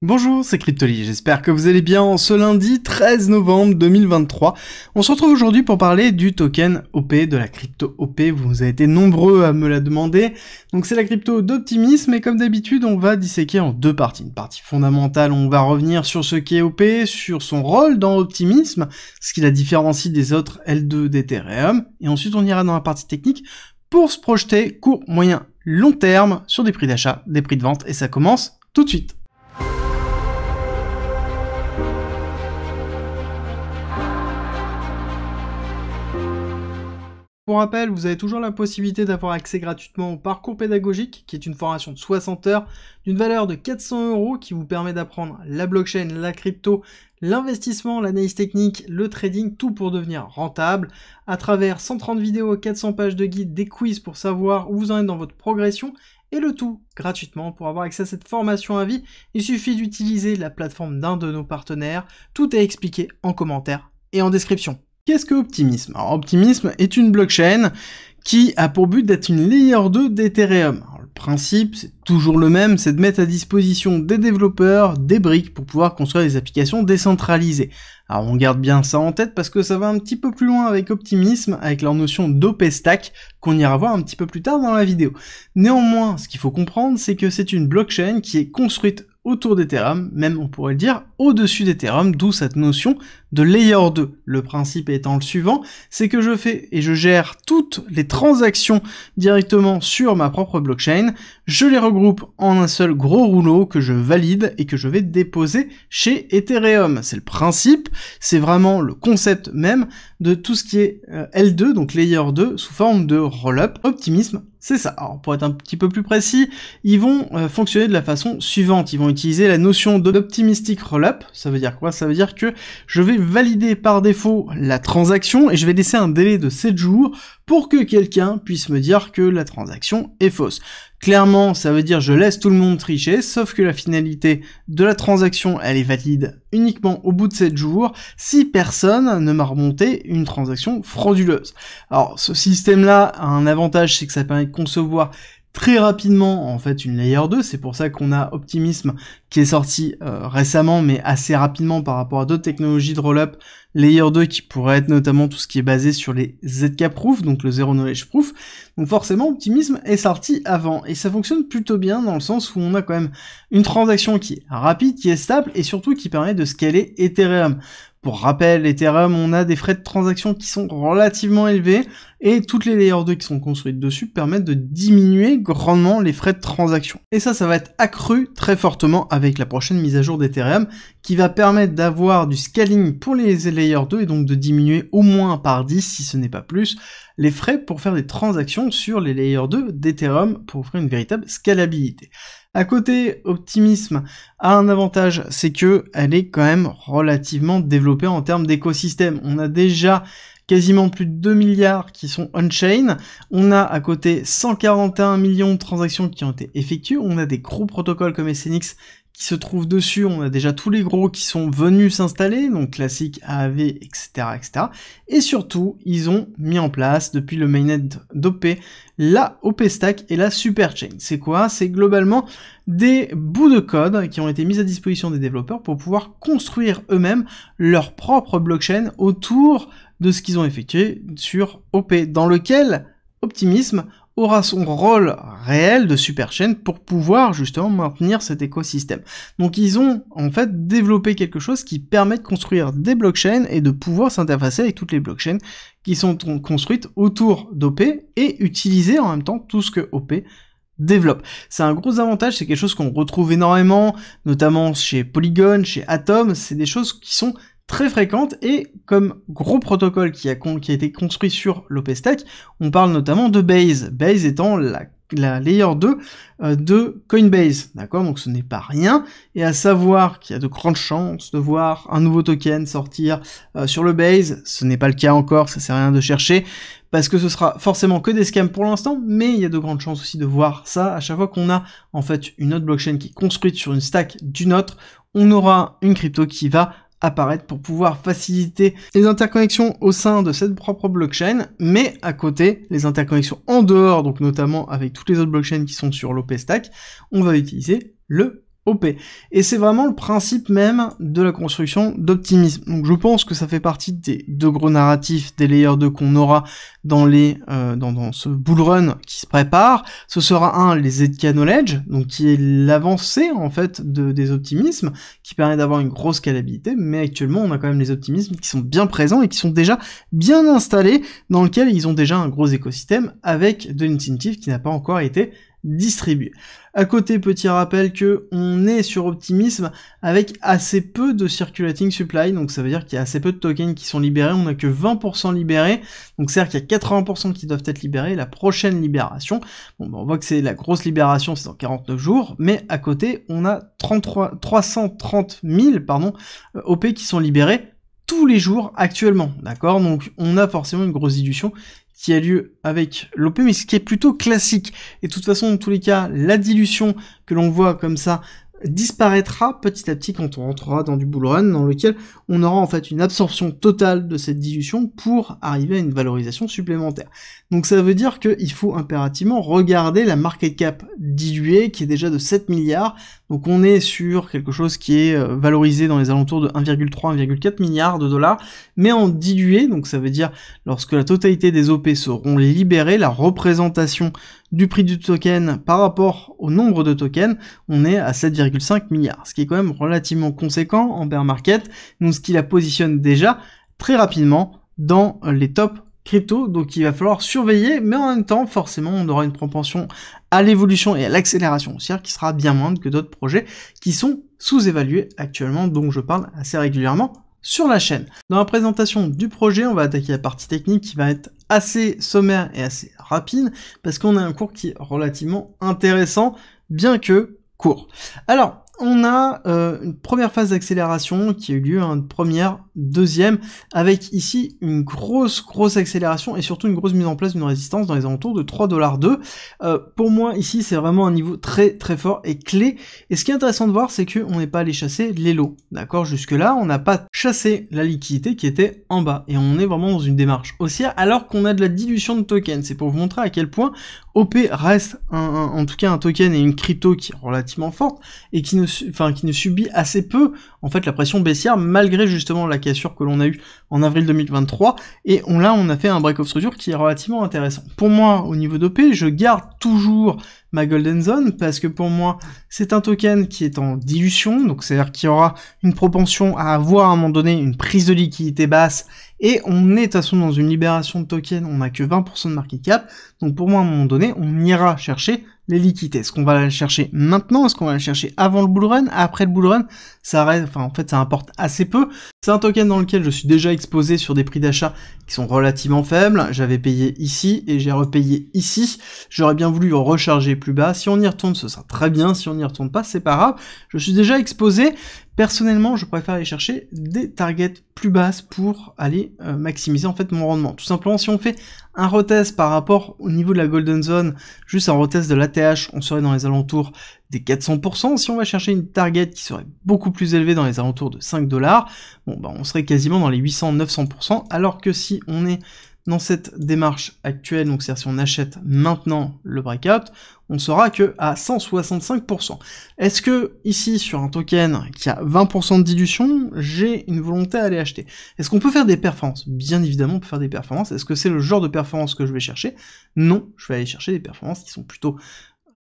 Bonjour, c'est Cryptoly, j'espère que vous allez bien ce lundi 13 novembre 2023. On se retrouve aujourd'hui pour parler du token OP, de la crypto OP, vous avez été nombreux à me la demander. Donc c'est la crypto d'optimisme et comme d'habitude on va disséquer en deux parties. Une partie fondamentale, on va revenir sur ce qu'est OP, sur son rôle dans optimisme, ce qui la différencie des autres L2 d'Ethereum, et ensuite on ira dans la partie technique pour se projeter court, moyen, long terme sur des prix d'achat, des prix de vente, et ça commence tout de suite. Pour rappel, vous avez toujours la possibilité d'avoir accès gratuitement au parcours pédagogique, qui est une formation de 60 heures d'une valeur de 400 euros qui vous permet d'apprendre la blockchain, la crypto, l'investissement, l'analyse technique, le trading, tout pour devenir rentable, à travers 130 vidéos, 400 pages de guide, des quiz pour savoir où vous en êtes dans votre progression, et le tout gratuitement. Pour avoir accès à cette formation à vie, il suffit d'utiliser la plateforme d'un de nos partenaires, tout est expliqué en commentaire et en description. Qu'est-ce que Optimism Alors Optimism est une blockchain qui a pour but d'être une layer 2 d'Ethereum. Le principe, c'est toujours le même, c'est de mettre à disposition des développeurs des briques pour pouvoir construire des applications décentralisées. Alors on garde bien ça en tête parce que ça va un petit peu plus loin avec Optimism, avec leur notion d'OP-Stack, qu'on ira voir un petit peu plus tard dans la vidéo. Néanmoins, ce qu'il faut comprendre, c'est que c'est une blockchain qui est construite autour d'Ethereum, même on pourrait le dire au-dessus d'Ethereum, d'où cette notion de layer 2. Le principe étant le suivant, c'est que je fais et je gère toutes les transactions directement sur ma propre blockchain, je les regroupe en un seul gros rouleau que je valide et que je vais déposer chez Ethereum. C'est le principe, c'est vraiment le concept même de tout ce qui est euh, L2, donc layer 2, sous forme de roll-up. Optimisme, c'est ça. Alors pour être un petit peu plus précis, ils vont euh, fonctionner de la façon suivante. Ils vont utiliser la notion d'optimistic rollup. Ça veut dire quoi? Ça veut dire que je vais valider par défaut la transaction et je vais laisser un délai de 7 jours pour que quelqu'un puisse me dire que la transaction est fausse. Clairement, ça veut dire je laisse tout le monde tricher, sauf que la finalité de la transaction, elle est valide uniquement au bout de 7 jours, si personne ne m'a remonté une transaction frauduleuse. Alors, ce système-là a un avantage, c'est que ça permet de concevoir très rapidement en fait une layer 2, c'est pour ça qu'on a Optimism qui est sorti euh, récemment mais assez rapidement par rapport à d'autres technologies de roll-up, layer 2 qui pourrait être notamment tout ce qui est basé sur les ZK proof, donc le zero knowledge proof. Donc forcément Optimism est sorti avant et ça fonctionne plutôt bien dans le sens où on a quand même une transaction qui est rapide, qui est stable et surtout qui permet de scaler Ethereum. Pour rappel, Ethereum, on a des frais de transaction qui sont relativement élevés et toutes les layers 2 qui sont construites dessus permettent de diminuer grandement les frais de transaction. Et ça, ça va être accru très fortement avec la prochaine mise à jour d'Ethereum qui va permettre d'avoir du scaling pour les layers 2 et donc de diminuer au moins par 10 si ce n'est pas plus les frais pour faire des transactions sur les layers 2 d'Ethereum pour offrir une véritable scalabilité. À côté, Optimism a un avantage, c'est que elle est quand même relativement développée en termes d'écosystème. On a déjà quasiment plus de 2 milliards qui sont on-chain. On a à côté 141 millions de transactions qui ont été effectuées. On a des gros protocoles comme SNX qui se trouvent dessus. On a déjà tous les gros qui sont venus s'installer, donc classique, AAV, etc., etc. Et surtout, ils ont mis en place, depuis le mainnet d'OP, la OP Stack et la Superchain. C'est quoi? C'est globalement des bouts de code qui ont été mis à disposition des développeurs pour pouvoir construire eux-mêmes leur propre blockchain autour de ce qu'ils ont effectué sur OP, dans lequel Optimism aura son rôle réel de super chaîne pour pouvoir justement maintenir cet écosystème. Donc ils ont en fait développé quelque chose qui permet de construire des blockchains et de pouvoir s'interfacer avec toutes les blockchains qui sont construites autour d'OP et utiliser en même temps tout ce que OP développe. C'est un gros avantage, c'est quelque chose qu'on retrouve énormément, notamment chez Polygon, chez Atom, c'est des choses qui sont très fréquente et comme gros protocole qui a, qui a été construit sur l'OpenStack, on parle notamment de Base. Base étant la, la layer 2 euh, de Coinbase, d'accord? Donc ce n'est pas rien, et à savoir qu'il y a de grandes chances de voir un nouveau token sortir euh, sur le Base, ce n'est pas le cas encore, ça sert à rien de chercher, parce que ce sera forcément que des scams pour l'instant, mais il y a de grandes chances aussi de voir ça à chaque fois qu'on a en fait une autre blockchain qui est construite sur une stack d'une autre, on aura une crypto qui va apparaître pour pouvoir faciliter les interconnexions au sein de cette propre blockchain, mais à côté, les interconnexions en dehors, donc notamment avec toutes les autres blockchains qui sont sur l'OP Stack, on va utiliser le Et c'est vraiment le principe même de la construction d'optimisme. Donc je pense que ça fait partie des deux gros narratifs des layers 2 qu'on aura euh, dans, ce bull run qui se prépare. Ce sera un les ZK Knowledge, donc qui est l'avancée en fait de, des optimismes, qui permet d'avoir une grosse scalabilité, mais actuellement on a quand même les optimismes qui sont bien présents et qui sont déjà bien installés, dans lequel ils ont déjà un gros écosystème avec de l'incentive qui n'a pas encore été distribué. À côté, petit rappel que on est sur Optimism avec assez peu de circulating supply, donc ça veut dire qu'il y a assez peu de tokens qui sont libérés, on n'a que 20% libérés, donc c'est-à-dire qu'il y a 80% qui doivent être libérés, la prochaine libération, bon, ben, on voit que c'est la grosse libération, c'est dans 49 jours, mais à côté, on a 33, 330 000 pardon, euh, OP qui sont libérés tous les jours actuellement, d'accord? Donc on a forcément une grosse dilution qui a lieu avec l'OP, mais ce qui est plutôt classique. Et de toute façon, dans tous les cas, la dilution que l'on voit comme ça disparaîtra petit à petit quand on rentrera dans du bull run dans lequel on aura en fait une absorption totale de cette dilution pour arriver à une valorisation supplémentaire. Donc ça veut dire qu'il faut impérativement regarder la market cap diluée qui est déjà de 7 milliards. Donc on est sur quelque chose qui est euh, valorisé dans les alentours de 1,3-1,4 milliards de dollars, mais en dilué, donc ça veut dire lorsque la totalité des OP seront libérées, la représentation du prix du token par rapport au nombre de tokens, on est à 7,5 milliards, ce qui est quand même relativement conséquent en bear market, donc ce qui la positionne déjà très rapidement dans les top crypto, donc il va falloir surveiller, mais en même temps, forcément, on aura une propension à l'évolution et à l'accélération haussière qui sera bien moindre que d'autres projets qui sont sous-évalués actuellement, dont je parle assez régulièrement sur la chaîne. Dans la présentation du projet, on va attaquer la partie technique qui va être assez sommaire et assez rapide parce qu'on a un cours qui est relativement intéressant, bien que court. Alors, on a euh, une première phase d'accélération qui a eu lieu, une première, deuxième, avec ici une grosse, grosse accélération et surtout une grosse mise en place d'une résistance dans les alentours de 3,2$. Euh, pour moi, ici, c'est vraiment un niveau très, très fort et clé. Et ce qui est intéressant de voir, c'est qu'on n'est pas allé chasser les lots. D'accord? Jusque-là, on n'a pas chassé la liquidité qui était en bas. Et on est vraiment dans une démarche haussière alors qu'on a de la dilution de tokens. C'est pour vous montrer à quel point OP reste en tout cas un token et une crypto qui est relativement forte et qui ne, enfin, qui ne subit assez peu en fait la pression baissière malgré justement la cassure que l'on a eu en avril 2023 et on là on a fait un break of structure qui est relativement intéressant. Pour moi au niveau d'OP je garde toujours ma Golden Zone parce que pour moi c'est un token qui est en dilution. Donc c'est à dire qu'il y aura une propension à avoir à un moment donné une prise de liquidité basse. Et on est de toute façon dans une libération de tokens, on n'a que 20% de market cap, donc pour moi à un moment donné, on ira chercher les liquidités. Est-ce qu'on va aller chercher maintenant? Est-ce qu'on va aller chercher avant le bull run? Après le bull run? Ça reste, enfin en fait ça importe assez peu. C'est un token dans lequel je suis déjà exposé sur des prix d'achat qui sont relativement faibles. J'avais payé ici et j'ai repayé ici. J'aurais bien voulu recharger plus bas. Si on y retourne, ce sera très bien. Si on n'y retourne pas, c'est pas grave. Je suis déjà exposé. Personnellement, je préfère aller chercher des targets plus basses pour aller euh, maximiser en fait mon rendement. Tout simplement, si on fait un retest par rapport au niveau de la Golden Zone, juste un retest de l'ATH, on serait dans les alentours des 400%. Si on va chercher une target qui serait beaucoup plus élevée dans les alentours de 5 dollars, bon, bah, on serait quasiment dans les 800-900%, alors que si on est dans cette démarche actuelle, donc c'est-à-dire si on achète maintenant le breakout, on sera que à 165%. Est-ce que ici sur un token qui a 20% de dilution, j'ai une volonté à aller acheter? Est-ce qu'on peut faire des performances? Bien évidemment, on peut faire des performances. Est-ce que c'est le genre de performance que je vais chercher? Non, je vais aller chercher des performances qui sont plutôt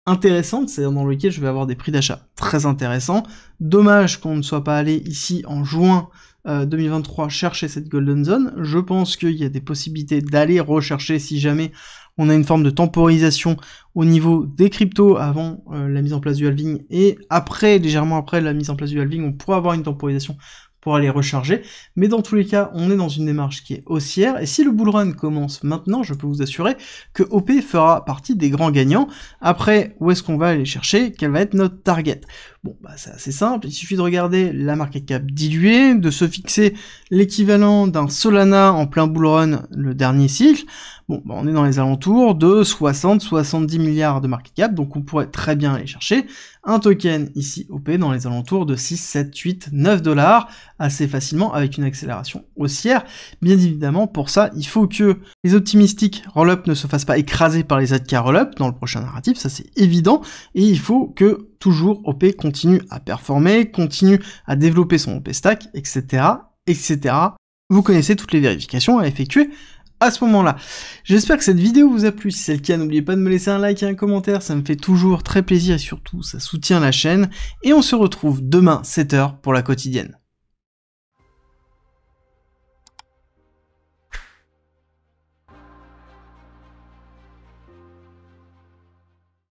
intéressantes, c'est-à-dire dans lesquelles je vais avoir des prix d'achat très intéressants. Dommage qu'on ne soit pas allé ici en juin 2023 euh, chercher cette golden zone. Je pense qu'il y a des possibilités d'aller rechercher si jamais on a une forme de temporisation au niveau des cryptos avant euh, la mise en place du halving et après, légèrement après la mise en place du halving, on pourrait avoir une temporisation pour aller recharger. Mais dans tous les cas, on est dans une démarche qui est haussière. Et si le bull run commence maintenant, je peux vous assurer que OP fera partie des grands gagnants. Après, où est-ce qu'on va aller chercher? Quel va être notre target? Bon, bah c'est assez simple. Il suffit de regarder la market cap diluée, de se fixer l'équivalent d'un Solana en plein bull run le dernier cycle. Bon, bah on est dans les alentours de 60-70 milliards de market cap, donc on pourrait très bien aller chercher un token ici OP dans les alentours de 6, 7, 8, 9 dollars assez facilement avec une accélération haussière. Bien évidemment, pour ça, il faut que les optimistiques rollup ne se fassent pas écraser par les ZK rollup dans le prochain narratif, ça c'est évident, et il faut que toujours OP continue à performer, continue à développer son OP stack, etc., etc. Vous connaissez toutes les vérifications à effectuer à ce moment-là. J'espère que cette vidéo vous a plu. Si c'est le cas, n'oubliez pas de me laisser un like et un commentaire, ça me fait toujours très plaisir et surtout ça soutient la chaîne. Et on se retrouve demain 7h pour la quotidienne.